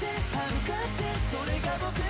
って遥かってそれが僕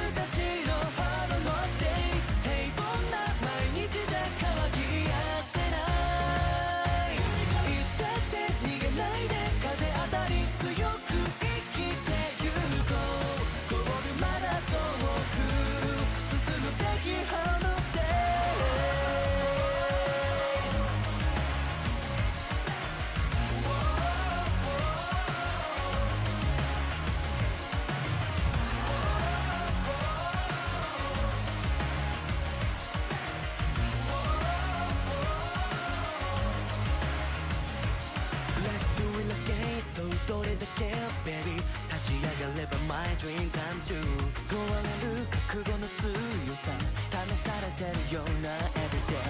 dream come true 問われる覚悟の強さ試されてるような everyday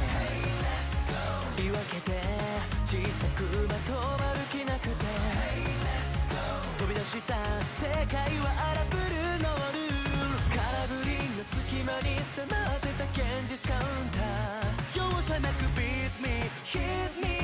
言い訳で小さくまとまる気なくて、飛び出した世界は荒ぶるノール空振りの隙間に迫ってた現実カウンター容赦なく beat me hit me